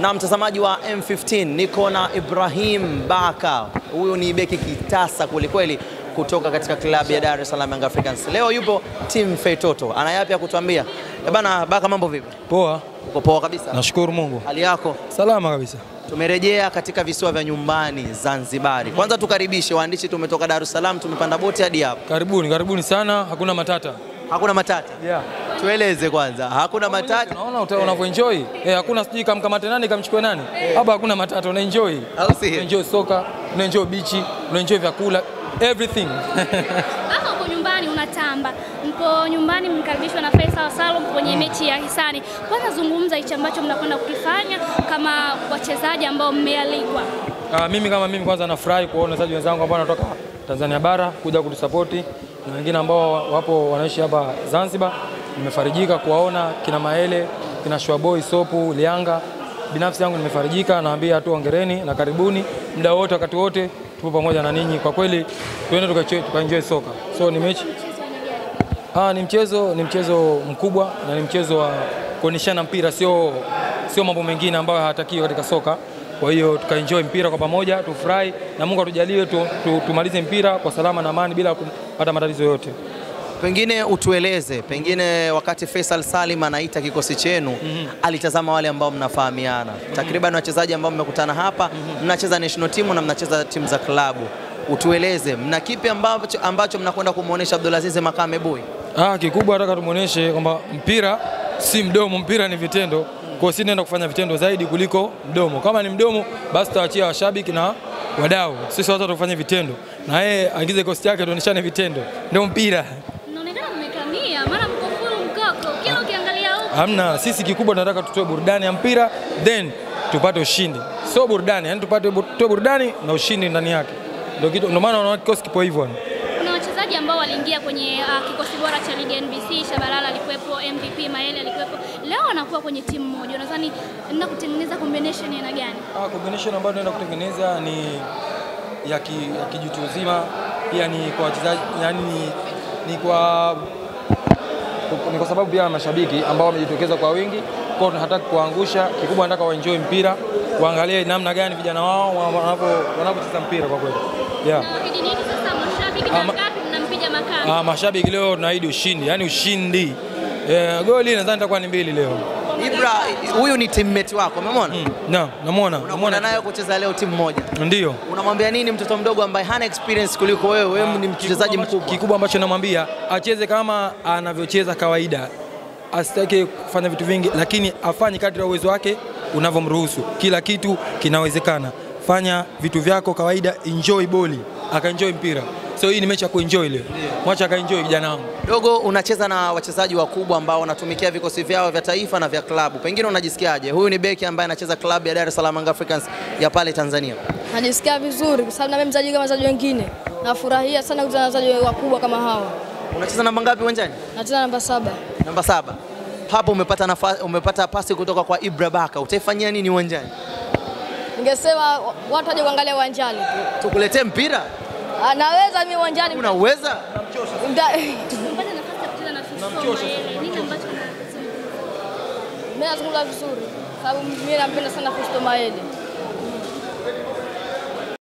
Na mtazamaji wa M15, niko na Ibrahim Baka. Huyu ni beki kitasa kwelikweli kutoka katika klabu ya Dar es Salaam Young Africans. Leo yupo timu Feitoto, ana yapi ya kutuambia? E bana, Baka, mambo vipi? Poa, Uko poa kabisa? nashukuru Mungu. Hali yako? Salama kabisa. Tumerejea katika visiwa vya nyumbani Zanzibari. Kwanza tukaribishe waandishi, tumetoka Dar es Salaam, tumepanda boti hadi hapa. Karibuni, karibuni sana, hakuna matata. Hakuna matata? Yeah. Tueleze kwanza, hakuna matatu. Unaona uta- unavyoenjoy? Eh, hakuna sijui kamkamate nani kamchukue nani. Hapa hakuna matatu, unaenjoy. au si? Unaenjoy soka, unaenjoy bichi, unaenjoy vyakula, everything. Hapa uko nyumbani unatamba, mpo nyumbani mkaribishwa na Faisal Salum kwenye mechi ya hisani. Kwanza zungumza hicho ambacho mnakwenda kukifanya kama wachezaji ambao mmealikwa. Ah, mimi kama mimi kwanza nafurahi kuona wachezaji wenzangu ambao wanatoka Tanzania bara kuja kutusapoti na wengine ambao wapo wanaishi hapa Zanzibar. Nimefarijika kuwaona kina Maele, kina Shwaboy, Sopu, Lianga. Binafsi yangu nimefarijika, naambia tu ongereni na karibuni muda wote, wakati wote tupo pamoja na ninyi. Kwa kweli tuende tukaenjoy soka. So ni mechi Ah, ni mchezo ni mchezo mkubwa na ni mchezo wa kuonyeshana mpira, sio sio mambo mengine ambayo hayatakiwi katika soka. Kwa hiyo tukaenjoy mpira kwa pamoja, tufurahi na Mungu atujalie tu, tu, tumalize mpira kwa salama na amani bila kupata matatizo yote. Pengine utueleze, pengine wakati Faisal Salim anaita kikosi chenu mm -hmm. alitazama wale ambao mnafahamiana, mm -hmm. takriban wachezaji ambao mmekutana hapa, mm -hmm. mnacheza national team na mnacheza timu za klabu. Utueleze, mna kipi ambacho, ambacho mnakwenda kumwonyesha Abdulaziz Makame Boy? Ah, kikubwa nataka tumuoneshe kwamba mpira si mdomo, mpira ni vitendo. Kwa hiyo naenda kufanya vitendo zaidi kuliko mdomo. Kama ni mdomo, basi tutaachia washabiki na wadau. Sisi watu tufanye vitendo, na yeye aingize kosti yake, tuonyeshane vitendo, ndio mpira. Mmekamia, maana mko full mkoko. Kila ukiangalia huko Hamna, sisi kikubwa tunataka tutoe burudani ya mpira then tupate ushindi, sio burudani, yani tupate tutoe burudani na ushindi ndani yake. Ndio kitu, ndio maana unaona kikosi kipo hivyo. kuna wachezaji ambao waliingia kwenye uh, kikosi bora cha ligi NBC. Shabalala alikuwepo, MVP Maele alikuwepo. Leo wanakuwa kwenye timu moja. Unadhani nenda kutengeneza combination ina aina gani? Ah, combination ambayo tunaenda kutengeneza ni ya ki, ya kijutu uzima, pia ni kwa wachezaji, yani ni, kwa ni kwa sababu pia ya mashabiki ambao wamejitokeza kwa wingi, kwa hiyo tunataka kuangusha. Kikubwa nataka waenjoy mpira, waangalie namna gani vijana wao wanavyo- wanavyocheza mpira kwa kweli. Yeah. Mashabiki Ah? Ah, mashabiki leo tunaahidi ushindi, yani ushindi. Eh, goli nadhani itakuwa ni mbili leo. Ibra, huyu ni teammate wako, umemwona? Mm. Na, namwona, namwona. naye kucheza leo timu moja. Ndio. Unamwambia nini mtoto mdogo ambaye hana experience kuliko wewe? Wewe ni mchezaji ambacho- mkubwa. Kikubwa ambacho namwambia acheze kama anavyocheza kawaida, asitake kufanya vitu vingi, lakini afanye kadri ya uwezo wake unavyomruhusu. Kila kitu kinawezekana. Fanya vitu vyako kawaida, enjoy boli, akaenjoy mpira. So hii ni mechi ya kuenjoy ile, mwacha akaenjoy kijana wangu. Dogo, unacheza na wachezaji wakubwa ambao wanatumikia vikosi vyao vya taifa na vya klabu, pengine unajisikiaje? Huyu ni beki ambaye anacheza klabu ya Dar es Salaam Young Africans ya pale Tanzania. Najisikia vizuri kwa sababu na mimi mchezaji kama wachezaji wengine. Nafurahia sana kucheza na wachezaji wakubwa kama hawa. Unacheza namba ngapi uwanjani? Nacheza namba saba. Namba saba. Hapo umepata nafasi, umepata pasi kutoka kwa Ibra Baka, utaifanyia nini uwanjani? Ningesema watu waje kuangalia uwanjani. Tukuletee mpira? Ah, Naweza mimi uwanjani. Unaweza? Namchosha. Mpate nafasi ya kucheza na Fiston. Nini ambacho? Mimi nazungumza vizuri sababu mimi nampenda sana Fiston Maele.